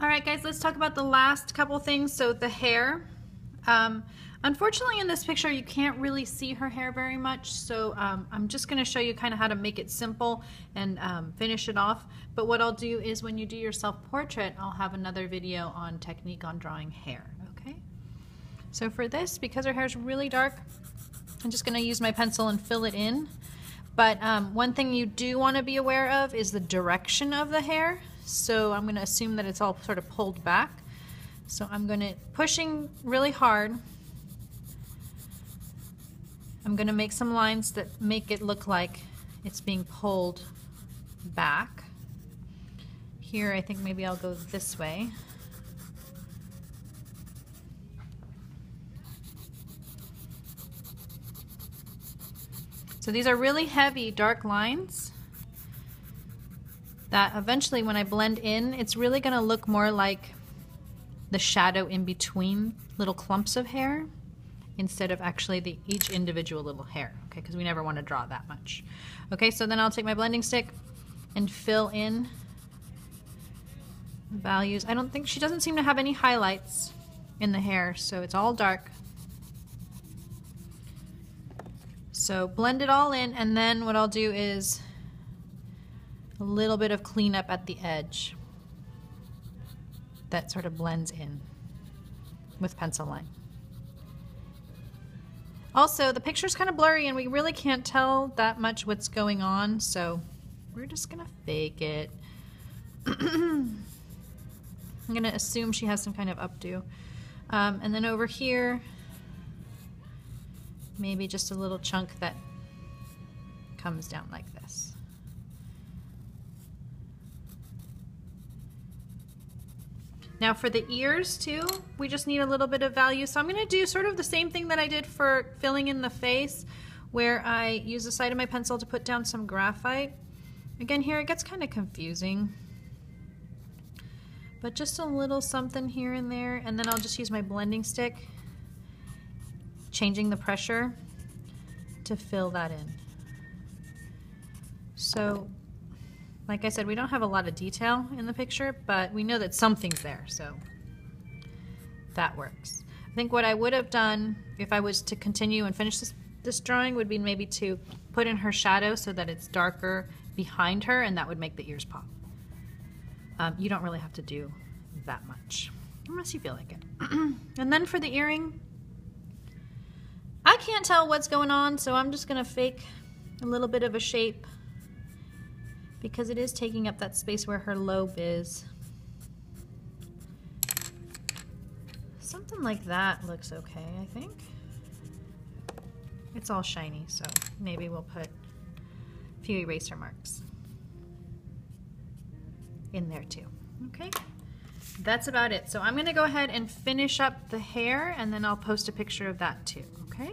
All right, guys, let's talk about the last couple things. So the hair. Um, unfortunately, in this picture, you can't really see her hair very much. So um, I'm just going to show you kind of how to make it simple and um, finish it off. But what I'll do is when you do your self-portrait, I'll have another video on technique on drawing hair, okay? So for this, because her hair is really dark, I'm just going to use my pencil and fill it in. But um, one thing you do want to be aware of is the direction of the hair. So I'm going to assume that it's all sort of pulled back. So I'm going to, pushing really hard, I'm going to make some lines that make it look like it's being pulled back. Here I think maybe I'll go this way. So these are really heavy dark lines that eventually when I blend in, it's really going to look more like the shadow in between little clumps of hair instead of actually the each individual little hair, okay, because we never want to draw that much. Okay, so then I'll take my blending stick and fill in values. I don't think, she doesn't seem to have any highlights in the hair, so it's all dark. So blend it all in, and then what I'll do is a little bit of cleanup at the edge that sort of blends in with pencil line. Also, the picture's kind of blurry and we really can't tell that much what's going on, so we're just gonna fake it. I'm gonna assume she has some kind of updo. Um, and then over here, maybe just a little chunk that comes down like this. Now for the ears too, we just need a little bit of value. So I'm gonna do sort of the same thing that I did for filling in the face where I use the side of my pencil to put down some graphite. Again here it gets kind of confusing. But just a little something here and there and then I'll just use my blending stick, changing the pressure to fill that in. So like I said, we don't have a lot of detail in the picture, but we know that something's there, so that works. I think what I would have done if I was to continue and finish this, this drawing would be maybe to put in her shadow so that it's darker behind her, and that would make the ears pop. Um, you don't really have to do that much, unless you feel like it. and then for the earring, I can't tell what's going on, so I'm just to fake a little bit of a shape because it is taking up that space where her lobe is. Something like that looks okay, I think. It's all shiny, so maybe we'll put a few eraser marks in there too. Okay, that's about it. So I'm gonna go ahead and finish up the hair and then I'll post a picture of that too, okay?